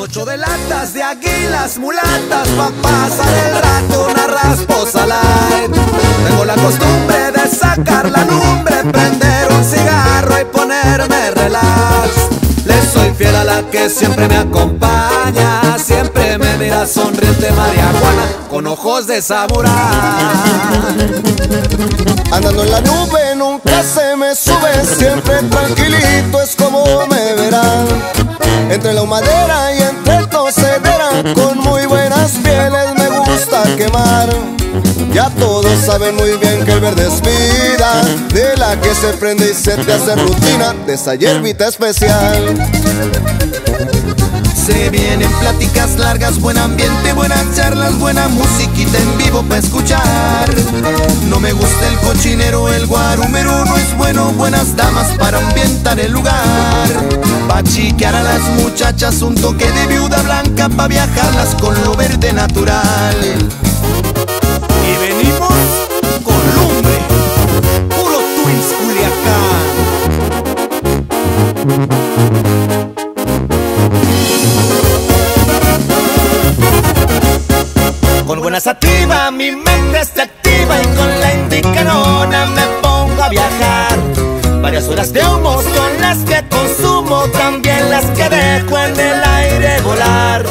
Ocho de latas de águilas mulatas pa' pasar el rato una rasposa light. Tengo la costumbre de sacar la lumbre, prender un cigarro y ponerme relax. Le soy fiel a la que siempre me acompaña, siempre me mira sonriente María Juana, con ojos de samurái. Andando en la nube nunca se me sube, siempre tranquilito es como me verán. Entre la humadera saben muy bien que el verde es vida, de la que se prende y se te hace rutina, de esa hierbita especial. Se vienen pláticas largas, buen ambiente, buenas charlas, buena musiquita en vivo para escuchar. No me gusta el cochinero, el guarumero no es bueno, buenas damas para ambientar el lugar. Pa' chiquear a las muchachas un toque de viuda blanca, pa' viajarlas con lo verde natural. Con buena sativa mi mente está activa y con la indicanona me pongo a viajar. Varias horas de humos con las que consumo, también las que dejo en el aire volar.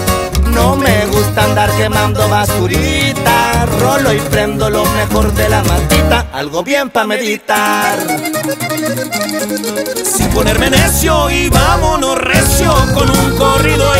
No me gusta andar quemando basurita, rolo y prendo lo mejor de la matita, algo bien pa' meditar. Sin ponerme necio y vámonos recio con un corrido